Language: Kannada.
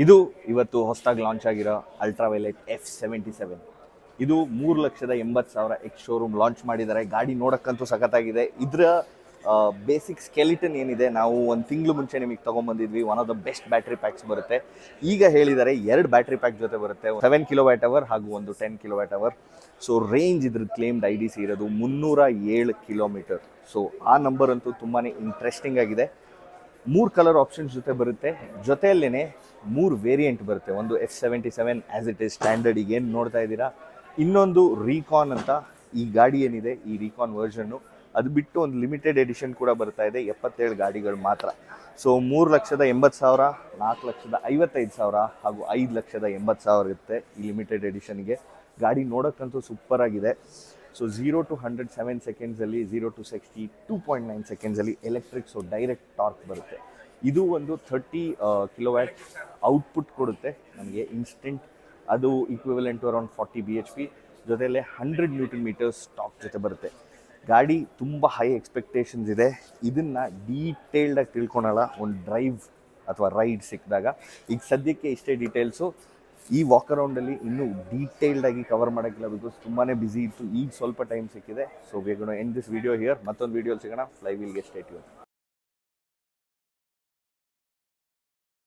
ಇದು ಇವತ್ತು ಹೊಸದಾಗಿ ಲಾಂಚ್ ಆಗಿರೋ ultra violet F seventy seven ಇದು ಮೂರು ಲಕ್ಷದ ಎಂಬತ್ತು ಸಾವಿರ ಎಕ್ಸ್ ಶೋರೂಮ್ ಲಾಂಚ್ ಮಾಡಿದ್ದಾರೆ. ಗಾಡಿ ನೋಡೋಕ್ಕಂತೂ ಸಖತ್ತಾಗಿದೆ. ಇದರ ಬೇಸಿಕ್ ಸ್ಕೆಲಿಟನ್ ಏನಿದೆ, ನಾವು ಒಂದು ತಿಂಗಳು ಮುಂಚೆ ನಿಮಗೆ ತೊಗೊಂಬಂದಿದ್ವಿ. One of the best battery packs ಬರುತ್ತೆ. ಈಗ ಹೇಳಿದ್ದಾರೆ ಎರಡು ಬ್ಯಾಟ್ರಿ ಪ್ಯಾಕ್ ಜೊತೆ ಬರುತ್ತೆ. ಸೆವೆನ್ ಕಿಲೋ ಅವರ್ ಹಾಗೂ ಒಂದು ten kilo watt hour so range ಇದ್ರ ಕ್ಲೇಮ್ಡ್ ಐ ಡಿ ಸಿ ಇರೋದು ಮುನ್ನೂರ ಏಳು ಕಿಲೋಮೀಟರ್ ಸೊ ಆ ನಂಬರ್ ಅಂತೂ ತುಂಬಾ ಇಂಟ್ರೆಸ್ಟಿಂಗ್ ಆಗಿದೆ. ಮೂರು ಕಲರ್ ಆಪ್ಷನ್ಸ್ ಜೊತೆ ಬರುತ್ತೆ. ಜೊತೆಯಲ್ಲೇ ಮೂರು ವೇರಿಯಂಟ್ ಬರುತ್ತೆ. ಒಂದು F seventy seven as it is standard ಈಗ ಏನು ನೋಡ್ತಾ ಇದ್ದೀರಾ? ಇನ್ನೊಂದು ರೀಕಾನ್ ಅಂತ ಈ ಗಾಡಿ ಏನಿದೆ, ಈ ರೀಕಾನ್ ವರ್ಷನ್ನು ಅದು ಬಿಟ್ಟು ಒಂದು ಲಿಮಿಟೆಡ್ ಎಡಿಷನ್ ಕೂಡ ಬರ್ತಾ ಇದೆ, ಎಪ್ಪತ್ತೇಳು ಗಾಡಿಗಳು ಮಾತ್ರ. ಸೊ ಮೂರು ಲಕ್ಷದ ಎಂಬತ್ತು ಸಾವಿರ, ನಾಲ್ಕು ಲಕ್ಷದ ಐವತ್ತೈದು ಸಾವಿರ ಹಾಗೂ ಐದು ಲಕ್ಷದ ಎಂಬತ್ತು ಸಾವಿರ ಇರುತ್ತೆ ಈ ಲಿಮಿಟೆಡ್ ಎಡಿಷನ್ಗೆ ಗಾಡಿ ನೋಡೋಕ್ಕಂತೂ ಸೂಪರ್ ಆಗಿದೆ. So zero to hundred seven ಸೆಕೆಂಡ್ಸಲ್ಲಿ zero to sixty two point nine ಸೆಕೆಂಡ್ಸಲ್ಲಿ electric so direct torque ಬರುತ್ತೆ. ಇದು ಒಂದು ಥರ್ಟಿ ಕಿಲೋವ್ಯಾಟ್ ಔಟ್ಪುಟ್ ಕೊಡುತ್ತೆ. ನಮಗೆ ಇನ್ಸ್ಟೆಂಟ್ ಅದು equivalent to around forty B H P ಜೊತೆಯಲ್ಲೇ ಹಂಡ್ರೆಡ್ ನ್ಯೂಟನ್ ಮೀಟರ್ಸ್ ಟಾಕ್ ಜೊತೆ ಬರುತ್ತೆ. ಗಾಡಿ ತುಂಬ ಹೈ ಎಕ್ಸ್ಪೆಕ್ಟೇಷನ್ಸ್ ಇದೆ. ಇದನ್ನು ಡೀಟೇಲ್ಡಾಗಿ ತಿಳ್ಕೊಳಲ್ಲ. ಒಂದು ಡ್ರೈವ್ ಅಥವಾ ರೈಡ್ ಸಿಕ್ಕಿದಾಗ. ಈಗ ಸದ್ಯಕ್ಕೆ ಇಷ್ಟೇ ಡೀಟೇಲ್ಸು ಈ ವಾಕ್ ಅರೌಂಡಲ್ಲಿ ಇನ್ನೂ ಡೀಟೇಲ್ಡ್ ಆಗಿ ಕವರ್ ಮಾಡೋಕ್ಕಿಲ್ಲ ಬಿಕಾಸ್ ತುಂಬಾ ಬ್ಯುಸಿ ಇತ್ತು. ಈಗ ಸ್ವಲ್ಪ ಟೈಮ್ ಸಿಕ್ಕಿದೆ. ಸೊ ಬೇಗ ಎಂಡ್ ದಿಸ್ ವಿಡಿಯೋ ಹಿಯರ್ ಮತ್ತೊಂದು ವಿಡಿಯೋ ಸಿಗೋಣ. ಫ್ಲೈ ವೀಲ್ಗೆ ಸ್ಟೇಟ್